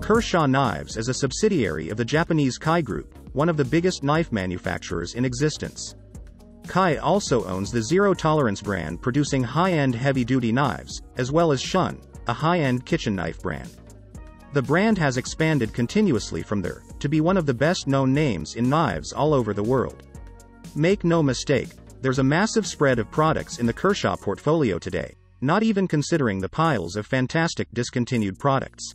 Kershaw Knives is a subsidiary of the Japanese Kai Group, one of the biggest knife manufacturers in existence. Kai also owns the Zero Tolerance brand producing high-end heavy-duty knives, as well as Shun, a high-end kitchen knife brand. The brand has expanded continuously from there, to be one of the best-known names in knives all over the world. Make no mistake, there's a massive spread of products in the Kershaw portfolio today, not even considering the piles of fantastic discontinued products.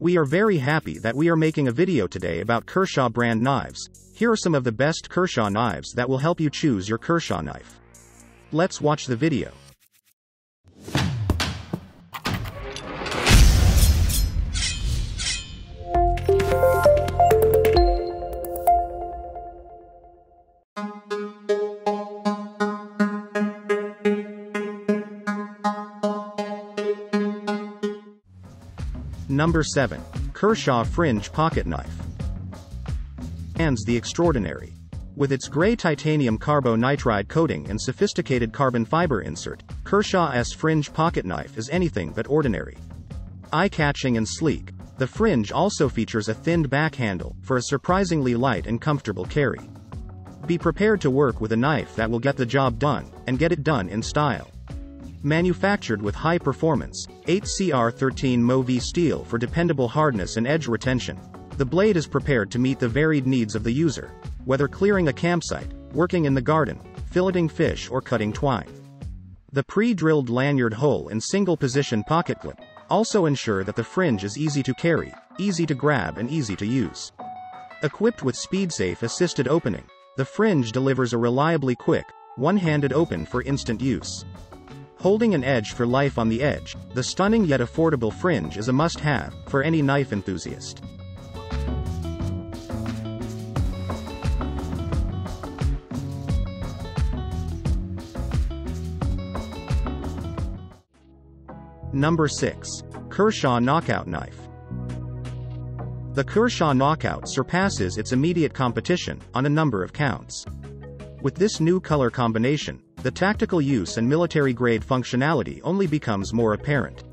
We are very happy that we are making a video today about Kershaw brand knives. Here are some of the best Kershaw knives that will help you choose your Kershaw knife. Let's watch the video. Number 7. Kershaw Fringe Pocket Knife. Hands the extraordinary. With its gray titanium carbonitride coating and sophisticated carbon fiber insert, Kershaw's Fringe Pocket Knife is anything but ordinary. Eye-catching and sleek, the fringe also features a thinned back handle for a surprisingly light and comfortable carry. Be prepared to work with a knife that will get the job done, and get it done in style. Manufactured with high performance, 8CR13 MOV steel for dependable hardness and edge retention, the blade is prepared to meet the varied needs of the user, whether clearing a campsite, working in the garden, filleting fish or cutting twine. The pre-drilled lanyard hole and single-position pocket clip also ensure that the fringe is easy to carry, easy to grab and easy to use. Equipped with SpeedSafe assisted opening, the fringe delivers a reliably quick, one-handed open for instant use. Holding an edge for life on the edge, the stunning yet affordable fringe is a must-have for any knife enthusiast. Number 6. Kershaw Knockout Knife. The Kershaw Knockout surpasses its immediate competition on a number of counts. With this new color combination, the tactical use and military-grade functionality only becomes more apparent.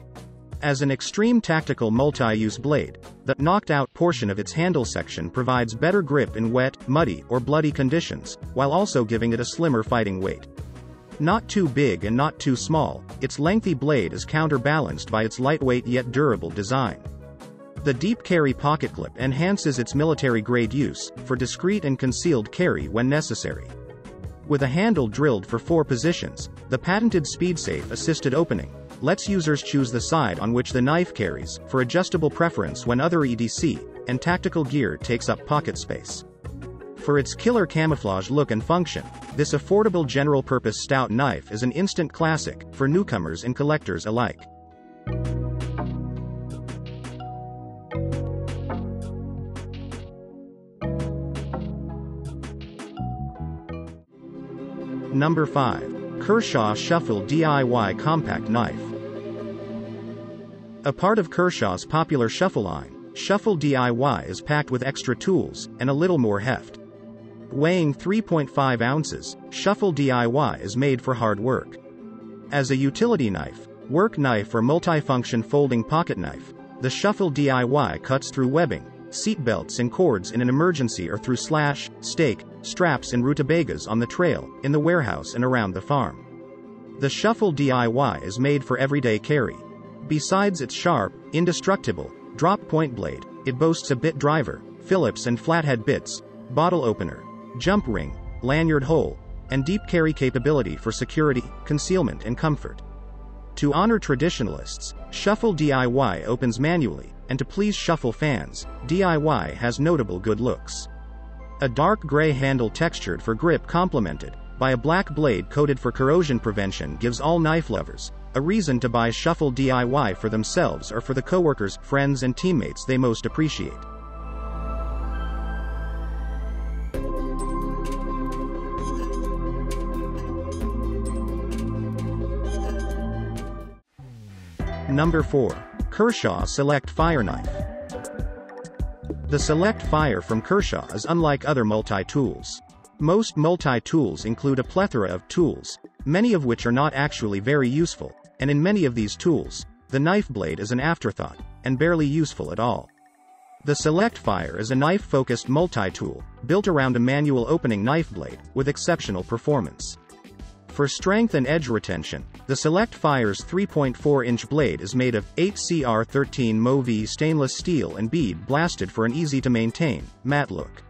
As an extreme tactical multi-use blade, the knocked-out portion of its handle section provides better grip in wet, muddy, or bloody conditions, while also giving it a slimmer fighting weight. Not too big and not too small, its lengthy blade is counterbalanced by its lightweight yet durable design. The deep carry pocket clip enhances its military-grade use, for discreet and concealed carry when necessary. With a handle drilled for four positions, the patented SpeedSafe assisted opening lets users choose the side on which the knife carries, for adjustable preference when other EDC and tactical gear takes up pocket space. For its killer camouflage look and function, this affordable general-purpose stout knife is an instant classic for newcomers and collectors alike. Number 5. Kershaw Shuffle DIY Compact Knife. A part of Kershaw's popular Shuffle line, Shuffle DIY is packed with extra tools and a little more heft. Weighing 3.5 ounces, Shuffle DIY is made for hard work. As a utility knife, work knife or multifunction folding pocket knife, the Shuffle DIY cuts through webbing, seat belts and cords in an emergency or through slash, stake, straps and rutabagas on the trail, in the warehouse and around the farm. The Shuffle DIY is made for everyday carry. Besides its sharp, indestructible, drop point blade, it boasts a bit driver, Phillips and flathead bits, bottle opener, jump ring, lanyard hole, and deep carry capability for security, concealment and comfort. To honor traditionalists, Shuffle DIY opens manually, and to please Shuffle fans, DIY has notable good looks. A dark gray handle textured for grip complemented by a black blade coated for corrosion prevention gives all knife lovers a reason to buy Shuffle DIY for themselves or for the coworkers, friends and teammates they most appreciate. Number 4. Kershaw Select Fire Knife. The Select Fire from Kershaw is unlike other multi-tools. Most multi-tools include a plethora of tools, many of which are not actually very useful, and in many of these tools, the knife blade is an afterthought, and barely useful at all. The Select Fire is a knife-focused multi-tool, built around a manual opening knife blade, with exceptional performance. For strength and edge retention, the Select Fire's 3.4-inch blade is made of 8CR13 MOV stainless steel and bead blasted for an easy-to-maintain, matte look.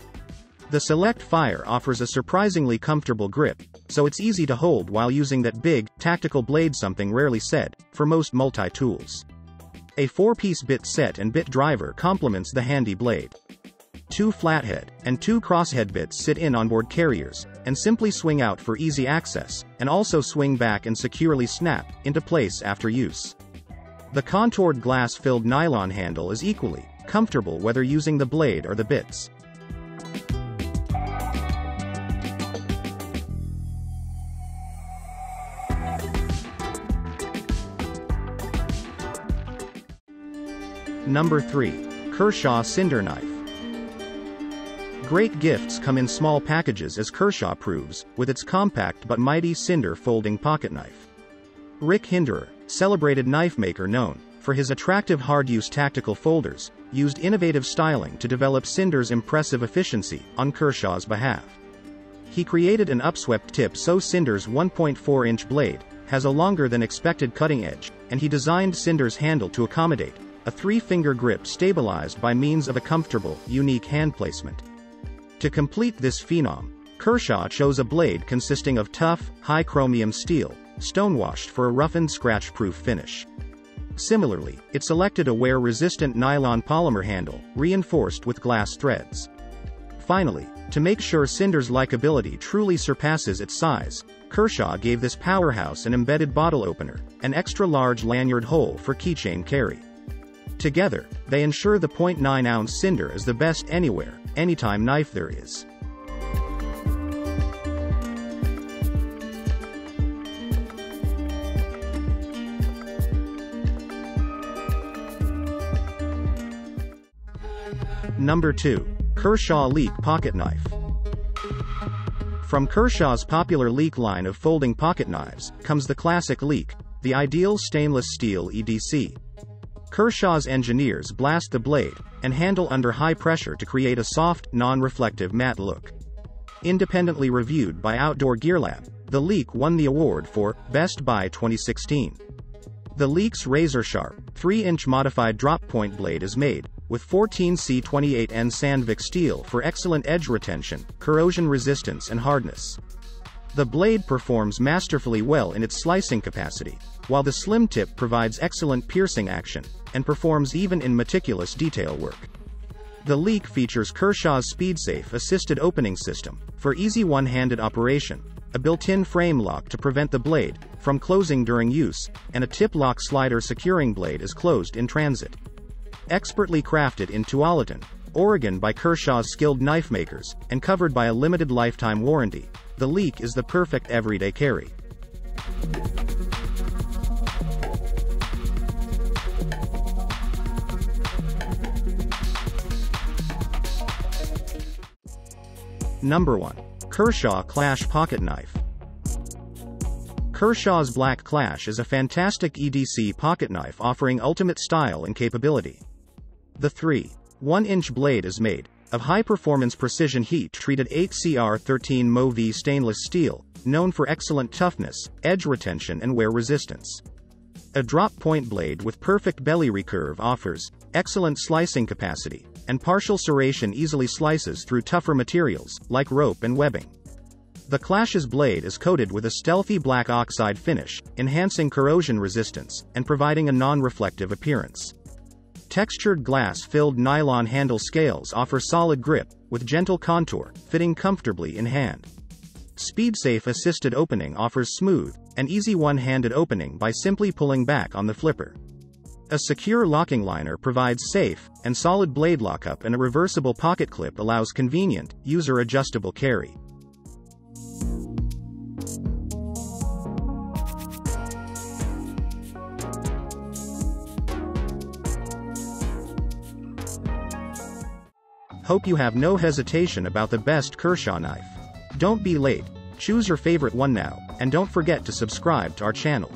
The Select Fire offers a surprisingly comfortable grip, so it's easy to hold while using that big, tactical blade something rarely said, for most multi-tools. A 4-piece bit set and bit driver complements the handy blade two flathead, and two crosshead bits sit in onboard carriers, and simply swing out for easy access, and also swing back and securely snap into place after use. The contoured glass-filled nylon handle is equally comfortable whether using the blade or the bits. Number 3. Kershaw Cinder Knife. Great gifts come in small packages as Kershaw proves, with its compact but mighty cinder folding pocket knife. Rick Hinderer, celebrated knife maker known for his attractive hard-use tactical folders, used innovative styling to develop Cinder's impressive efficiency on Kershaw's behalf. He created an upswept tip so Cinder's 1.4-inch blade has a longer than expected cutting edge, and he designed Cinder's handle to accommodate a three-finger grip stabilized by means of a comfortable, unique hand placement. To complete this phenom, Kershaw chose a blade consisting of tough, high chromium steel, stonewashed for a roughened scratch-proof finish. Similarly, it selected a wear-resistant nylon polymer handle, reinforced with glass threads. Finally, to make sure Cinder's likability truly surpasses its size, Kershaw gave this powerhouse an embedded bottle opener, an extra-large lanyard hole for keychain carry. Together, they ensure the 0.9-ounce Cinder is the best anywhere, anytime knife there is. Number 2. Kershaw Leek Pocket Knife. From Kershaw's popular Leek line of folding pocket knives, comes the classic Leek, the ideal stainless steel EDC. Kershaw's engineers blast the blade and handle under high pressure to create a soft, non-reflective matte look. Independently reviewed by Outdoor Gear Lab, the Leek won the award for Best Buy 2016. The Leek's razor-sharp, 3-inch modified drop-point blade is made with 14C28N Sandvik steel for excellent edge retention, corrosion resistance and hardness. The blade performs masterfully well in its slicing capacity, while the slim tip provides excellent piercing action, and performs even in meticulous detail work. The Leek features Kershaw's SpeedSafe assisted opening system, for easy one-handed operation, a built-in frame lock to prevent the blade from closing during use, and a tip lock slider securing blade is closed in transit. Expertly crafted in Tualatin, Oregon by Kershaw's skilled knife makers, and covered by a limited lifetime warranty, the Leek is the perfect everyday carry. Number 1. Kershaw Clash Pocket Knife. Kershaw's Black Clash is a fantastic EDC pocket knife offering ultimate style and capability. The 3. 1-inch blade is made, of high-performance precision heat-treated 8CR13 MOV stainless steel, known for excellent toughness, edge retention and wear resistance. A drop-point blade with perfect belly recurve offers excellent slicing capacity, and partial serration easily slices through tougher materials, like rope and webbing. The Clash's blade is coated with a stealthy black oxide finish, enhancing corrosion resistance, and providing a non-reflective appearance. Textured glass-filled nylon handle scales offer solid grip, with gentle contour, fitting comfortably in hand. SpeedSafe assisted opening offers smooth and easy one-handed opening by simply pulling back on the flipper. A secure locking liner provides safe and solid blade lockup and a reversible pocket clip allows convenient, user-adjustable carry. Hope you have no hesitation about the best Kershaw knife. Don't be late. Choose your favorite one now, and don't forget to subscribe to our channel.